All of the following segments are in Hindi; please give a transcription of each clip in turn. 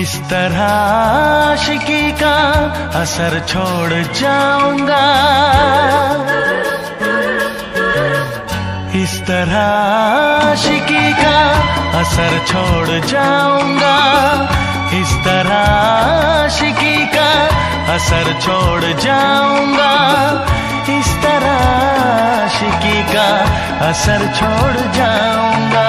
इस तरह आशिकी का असर छोड़ जाऊँगा? इस तरह आशिकी का असर छोड़ जाऊँगा? इस तरह आशिकी का असर छोड़ जाऊँगा? इस तरह आशिकी का असर छोड़ जाऊँगा?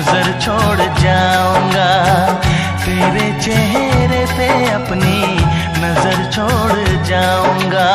नज़र छोड़ जाऊँगा। तेरे चेहरे पे अपनी नज़र छोड़ जाऊँगा।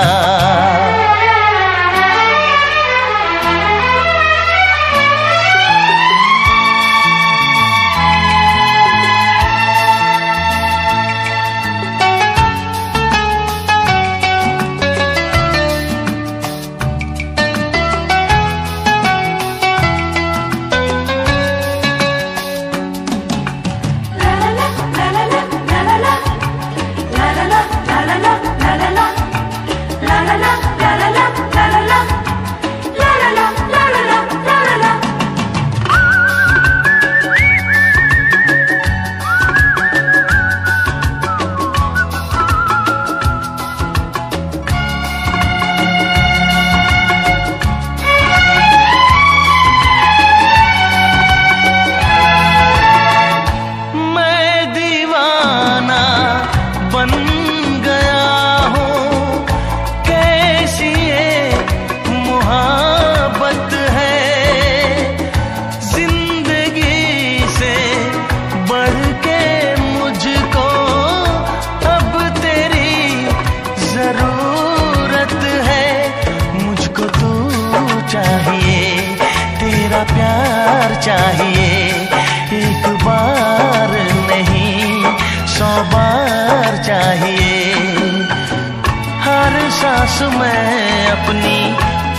सांस मैं अपनी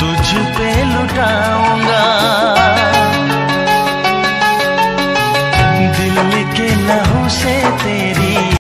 तुझ पे लुटाऊँगा।